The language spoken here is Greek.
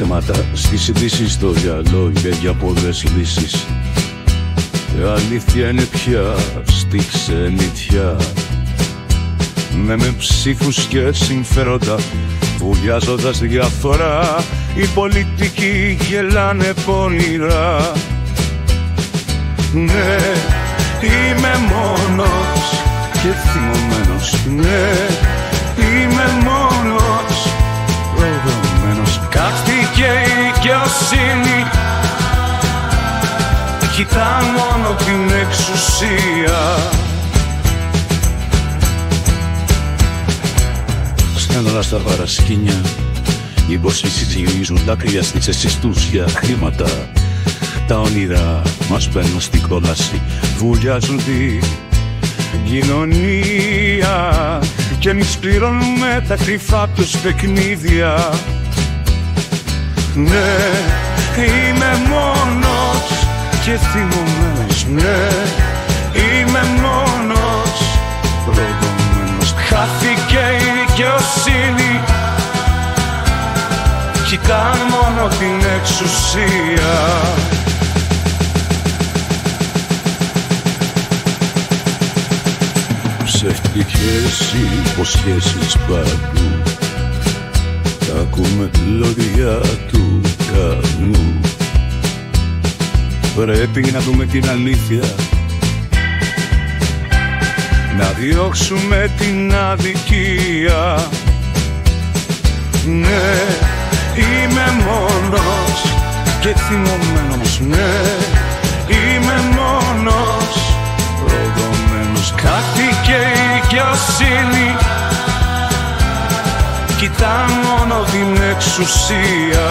ψέματα στις ειδήσεις στο γυαλό για πολλές λύσεις. Η αλήθεια είναι πια στη ξενιτιά με με ψήφους και συμφέροντα βουλιάζοντας διαφορά οι πολιτικοί γελάνε πονηρά. Ναι, είμαι μόνος και θυμωμένος. Ναι, είμαι μόνος Κοιτά μόνο την εξουσία. Σκάνδαλα στα παρασκήνια οι μποσίσεις γυρίζουν δάκρυα στις αισθήσεις τους για χρήματα. Τα όνειρα μας παίρνουν στην κόλαση. Βουλιάζουν τη κοινωνία Και εμείς πληρώνουμε τα κρυφά τους παιχνίδια. Ναι, είμαι μόνος και θυμωμένος Ναι, είμαι μόνος. Προδομένος Χάθηκε η δικαιοσύνη. Κοιτάν μόνο την εξουσία. Ψεύτικες υποσχέσεις παντού. Τα ακούμε λόγια Πρέπει να δούμε την αλήθεια. Να διώξουμε την αδικία. Ναι, Είμαι μόνος και θυμωμένος. Ναι, είμαι μόνος προδομένος. Κάτι και η δικαιοσύνη. Κοιτά μόνο την εξουσία